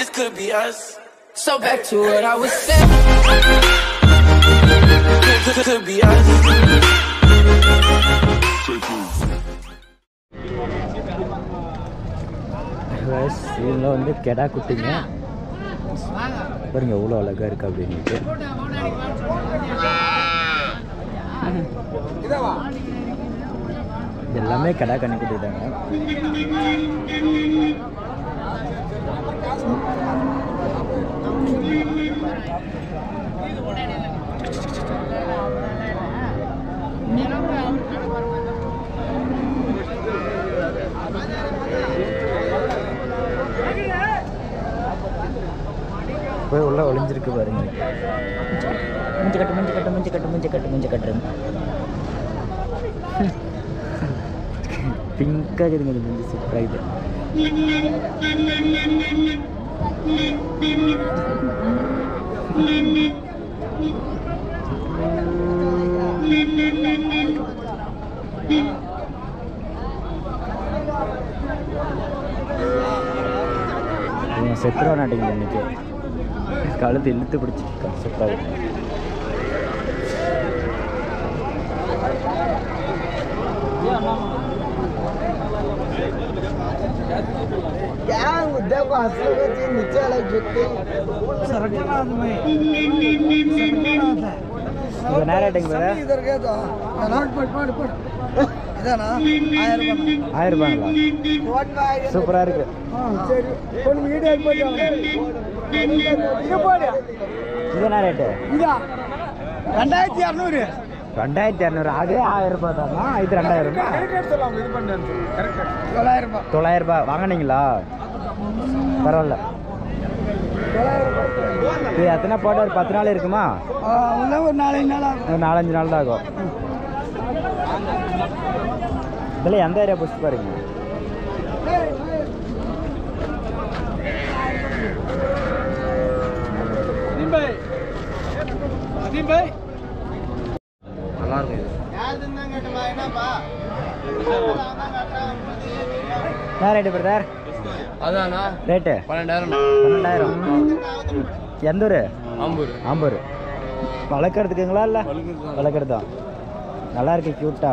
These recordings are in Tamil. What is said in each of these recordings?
this could be us. So back to what I was saying. Could, could, be us. இவங்க வந்து கெடா குட்டிங்க பாருங்க எவ்வளோ அழகாக இருக்கு அப்படின்ட்டு எல்லாமே கெடா கண்ணி குட்டி தாங்க போய் உள்ள ஒளிஞ்சிருக்கு பாருங்க. மூஞ்சி கட்டு மூஞ்சி கட்டு மூஞ்சி கட்டு மூஞ்சி கட்டு மூஞ்சி கட்டு. பிங்காக இருக்குதுங்க இது மூஞ்சி சூப்பராக இது. செத்துருவா நாட்டிங்க இன்னைக்கு. கழுத்து இழுத்து பிடிச்சிருக்கான் சூப்பராக இருக்கு ஆயிட்டுங்க ஆயிரம் ரூபாங்களா சூப்பராக இருக்கு. இது என்ன ரேட்டு ரெண்டாயிரத்தி இரநூறு ரெண்டாயிரத்தி இரநூறு அதே ஆயிரம் ரூபாய் தானா. இது ரெண்டாயிரம். ரூபாய் தொள்ளாயிரம் ரூபாய். தொள்ளாயிரம் ரூபாய். வாங்கினீங்களா? பரவாயில்ல. இது எத்தனை போட்டோ ஒரு பத்து நாள் இருக்குமா? ஒரு நாலஞ்சு நாள் ஆகும். நாலஞ்சு நாள் தான் ஆகும். இதில் எந்த ஏரியா பிடிச்சி பாருங்க நல்லா இருக்கும் இது என்ன ரேட்டு பிரதர் அதானா ரேட்டு பன்னெண்டாயிரம் பன்னெண்டாயிரம் எந்த ஊர் ஆம்பூர் ஆம்பூர் வளர்க்குறதுக்குங்களா இல்லை வளர்க்குறது தான் நல்லா இருக்கு க்யூட்டா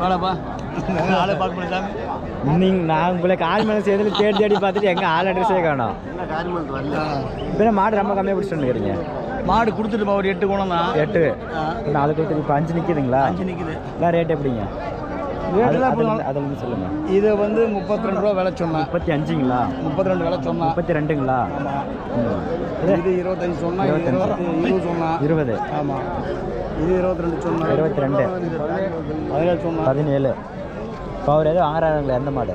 வாடப்பா ஆளை பார்க்க முடியும் சாமி. நீங்க நான் உங்களுக்கு ஆள் மேலே சேர்ந்து தேடி தேடி பார்த்துட்டு எங்கே ஆள் அட்ரஸே காணோம். இப்போ மாடு ரொம்ப கம்மியாக பிடிச்சிட்டு வந்துக்கிறீங்க மாடு கொடுத்துட்டுப்பா ஒரு எட்டு குணம் தான். எட்டு. நாலு கொடுத்து இப்போ அஞ்சு நிற்கிதுங்களா அஞ்சு நிற்குது ரேட் எப்படிங்க? அதில் சொல்லுங்கள் இது வந்து முப்பத்தி ரெண்டு ரூபா விலை சொன்னேன் முப்பத்தி அஞ்சுங்களா முப்பத்தி ரெண்டு விலை சொன்னேன் முப்பத்தி ரெண்டுங்களா. இது இருபத்தஞ்சு சொன்னா இது இருபத்தஞ்சு. இருபத்தி இருபது சொன்னா. இருபது. ஆமாம் இது இருபத்தி ரெண்டு சொன்னா. இருபத்தி ரெண்டு பதினேழு சொன்னா. பதினேழு. இப்போ அவர் எதுவும் வாங்குறாங்களே எந்த மாடு?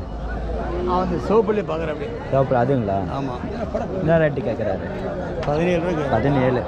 அவன் வந்து சோப்புலேயே பார்க்குறேன் அப்படி. சிவப்பு அதுங்களா? ஆமாம் என்ன ரேட்டு கேட்குறாரு பதினேழு பதினேழு.